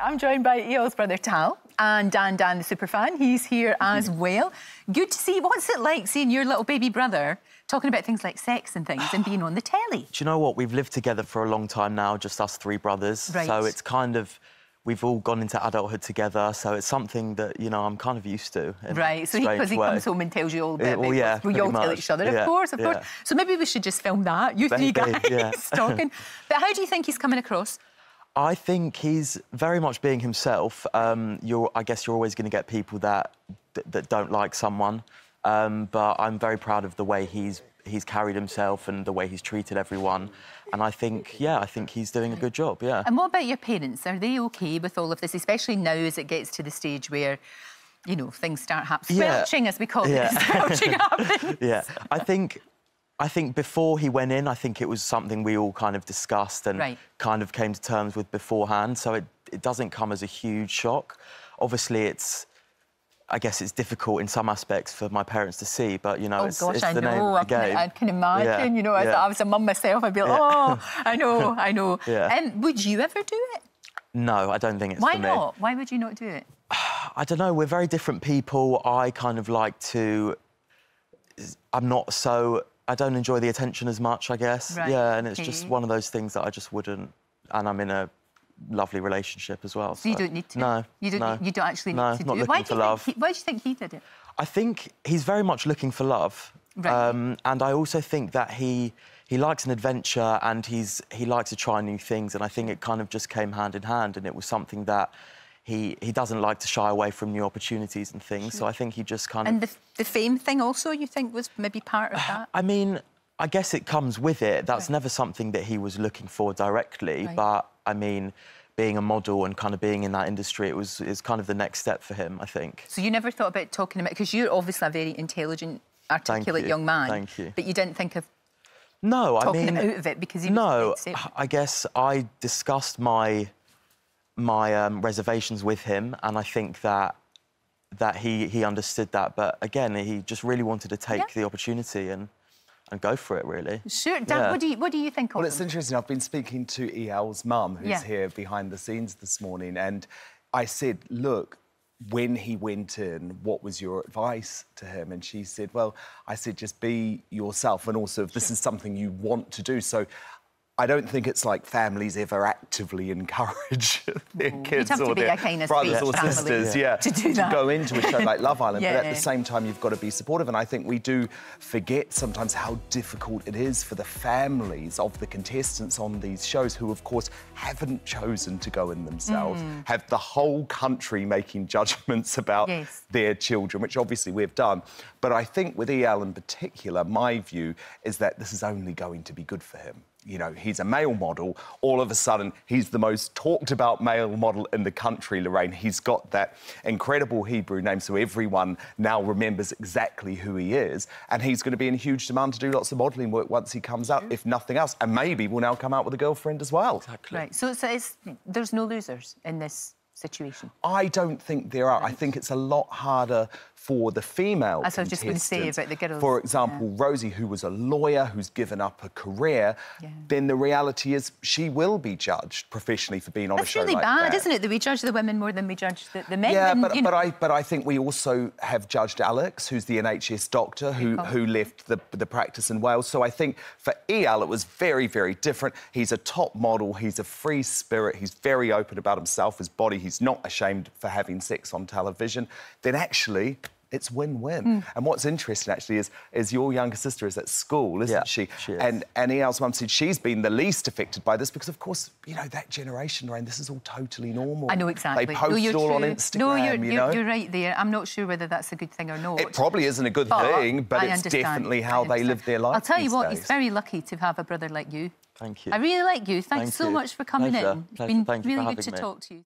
I'm joined by Eyal's brother Tal and Dan Dan the superfan. He's here mm-hmm. as well. Good to see. What's it like seeing your little baby brother talking about things like sex and things and being on the telly? Do you know what? We've lived together for a long time now, just us three brothers. Right. So it's kind of we've all gone into adulthood together, so it's something that you know I'm kind of used to. Right. So because he, he comes home and tells you all about it. Well, yeah, we all much. tell each other, yeah, of course, of yeah. course. So maybe we should just film that. You three guys yeah. talking. but how do you think he's coming across? I think he's very much being himself. Um, you're, I guess you're always going to get people that that don't like someone, um, but I'm very proud of the way he's he's carried himself and the way he's treated everyone. And I think, yeah, I think he's doing a good job. Yeah. And what about your parents? Are they okay with all of this, especially now as it gets to the stage where? You know, things start happening. Yeah. Squelching, as we call Yeah. it. Squelching happens. yeah, I think I think before he went in, I think it was something we all kind of discussed and Right. kind of came to terms with beforehand. So it, it doesn't come as a huge shock. Obviously, it's I guess it's difficult in some aspects for my parents to see, but you know, Oh it's, gosh, it's I the name know. I of the can, game. I can imagine. Yeah, You know, as yeah. I was a mum myself, I'd be like, Yeah. oh, I know, I know. Um, would you ever do it? No, I don't think it's Why for me. not? Why would you not do it? I don't know. We're very different people. I kind of like to. I'm not so. I don't enjoy the attention as much. I guess. Right, Yeah, and it's just one of those things that I just wouldn't. And I'm in a lovely relationship as well. So you don't need to. No. You don't. No. You don't actually need No, to not do it. Why looking do you for love. Think he, why do you think he did it? I think he's very much looking for love. Right. Um, and I also think that he he likes an adventure and he's he likes to try new things. And I think it kind of just came hand in hand. And it was something that he he doesn't like to shy away from new opportunities and things. So I think he just kind of. And the, the fame thing also, you think, was maybe part of that? I mean, I guess it comes with it. That's Right. never something that he was looking for directly. Right. But I mean, being a model and kind of being in that industry, it was is kind of the next step for him. I think. So you never thought about talking about because you're obviously a very intelligent, articulate you. young man. Thank you. But you didn't think of No, I mean, him out of it because he was no. I guess I discussed my my um, reservations with him, and I think that that he he understood that. But again, he just really wanted to take Yeah. the opportunity and and go for it. Really. Sure, Dan. Yeah. What do you what do you think of Well, it's him? interesting. I've been speaking to Eyal's mum, who's Yeah. here behind the scenes this morning, and I said, "Look, when he went in, what was your advice to him?" And she said, "Well, I said just be yourself, and also if this is something you want to do." So. I don't think it's like families ever actively encourage their kids or their brothers or sisters, to do that. go into a show like Love Island. But at the same time, you've got to be supportive. And I think we do forget sometimes how difficult it is for the families of the contestants on these shows who, of course, haven't chosen to go in themselves, Mm. have the whole country making judgments about Yes. their children, which obviously we've done. But I think with Eyal in particular, my view is that this is only going to be good for him. You know, he's a male model. All of a sudden, he's the most talked about male model in the country, Lorraine. He's got that incredible Hebrew name, so everyone now remembers exactly who he is. And he's going to be in huge demand to do lots of modelling work once he comes out, if nothing else. And maybe will now come out with a girlfriend as well. Exactly. Right. So it's, it's there's no losers in this situation. I don't think there are. I think it's a lot harder for the female. That's what I was just about the girls, For example, Rosie, who was a lawyer who's given up her career, Yeah. then the reality is she will be judged professionally for being on a That's show really like bad, that. isn't it? That we judge the women more than we judge the, the men. Yeah, and, but, but know- I but I think we also have judged Alex, who's the NHS doctor who call. who left the the practice in Wales. So I think for Eyal it was very very different. He's a top model. He's a free spirit. He's very open about himself, his body. He's not ashamed for having sex on television. Then actually. It's win-win. Hmm. And what's interesting actually is, is your younger sister is at school, isn't Yeah, she? she is. And and Eyal's mum said she's been the least affected by this because, of course, you know that generation, Lorraine. This is all totally normal. I know exactly. They post no, you're it all on. Instagram. No, you're, you you're, know? you're right there. I'm not sure whether that's a good thing or not. It probably isn't a good But thing, but I it's understand. definitely how they live their life. I'll tell you these what, days. he's very lucky to have a brother like you. Thank you. I really like you. Thanks Thank so you. much for coming Pleasure. in. It's been Thank you for really good to me. talk to you.